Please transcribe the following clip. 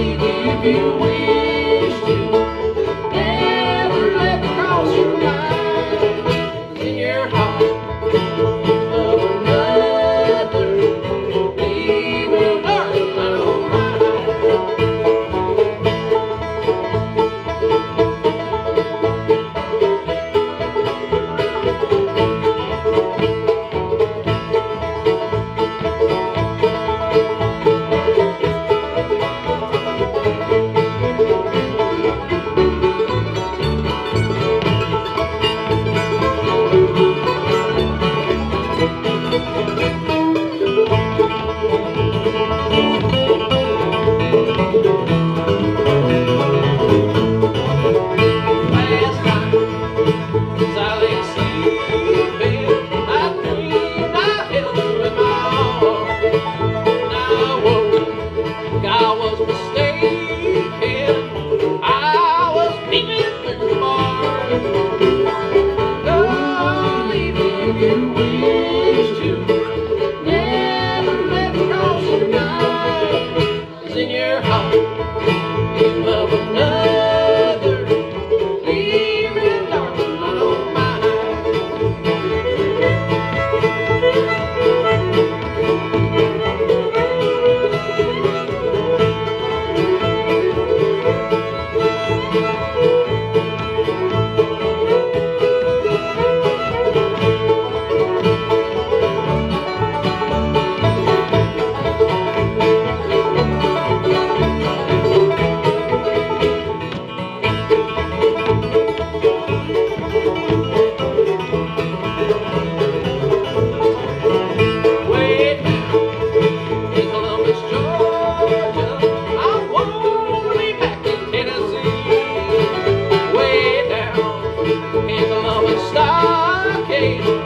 Thank if you wish to. Never let cross your mind. In your heart, love another. Mind. day.